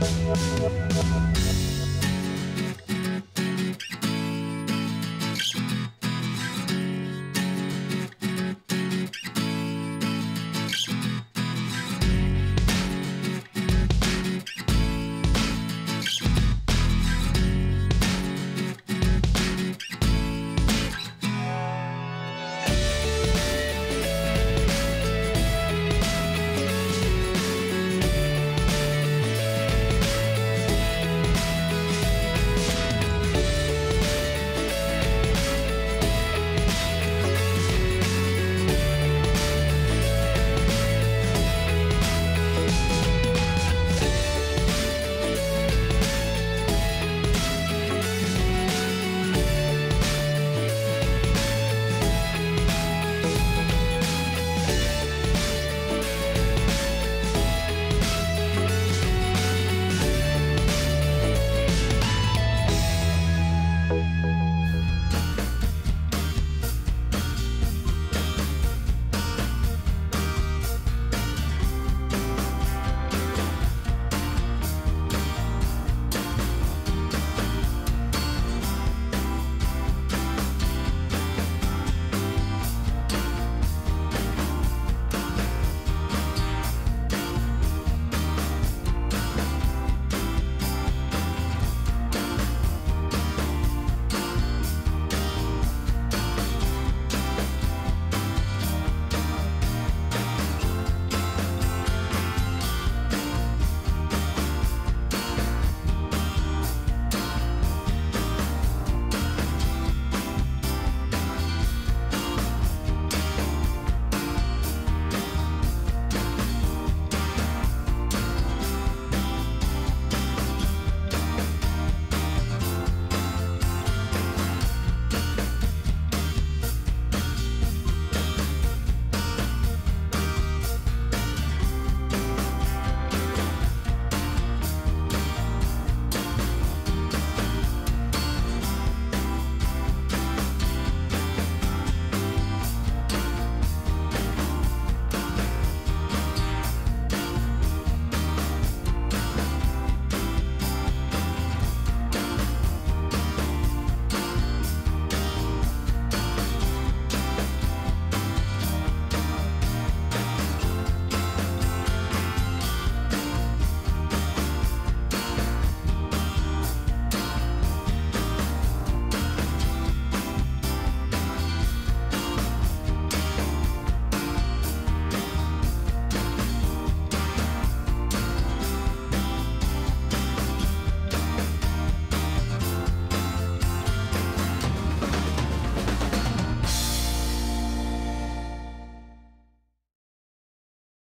Música